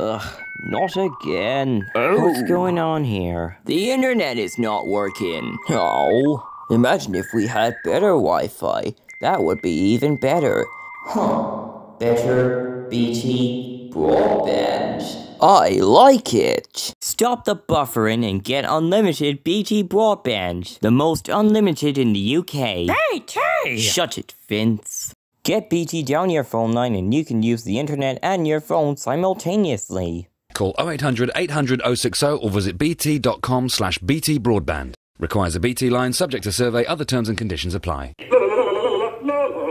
Ugh, not again. Oh. What's going on here? The internet is not working. Oh, imagine if we had better Wi-Fi. That would be even better. Huh. Better BT broadband. I like it. Stop the buffering and get unlimited BT broadband. The most unlimited in the UK. BT! Shut it, Vince. Get BT down your phone line and you can use the internet and your phone simultaneously. Call 0800 800 060 or visit bt.com slash bt broadband. Requires a BT line subject to survey. Other terms and conditions apply.